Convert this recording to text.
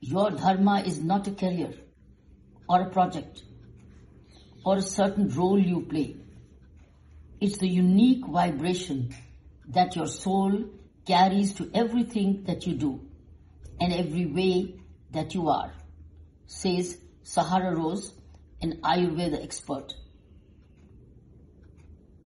Your dharma is not a career or a project or a certain role you play. It's the unique vibration that your soul carries to everything that you do and every way that you are, says Sahara Rose, an Ayurveda expert.